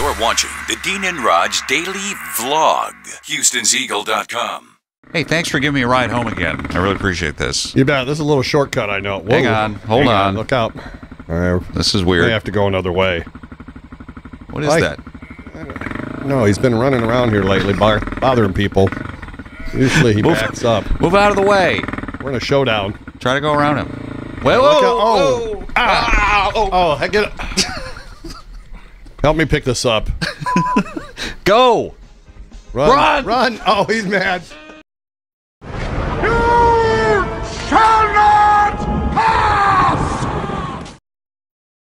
You're watching the Dean and Raj Daily Vlog. Houston'sEagle.com. Hey, thanks for giving me a ride home again. I really appreciate this. You bet. This is a little shortcut, I know. Whoa. Hang on. Hold Hang on. Look out. All right. This is We weird. have to go another way. What is Like- that? No, he's been running around here lately, bothering people. Usually he Move. backs up. Move out of the way. We're in a showdown. Try to go around him. Whoa, Look whoa, out- oh. whoa. Ah. Oh, I get it. Help me pick this up. Go. Run. Run! Run. Oh, he's mad.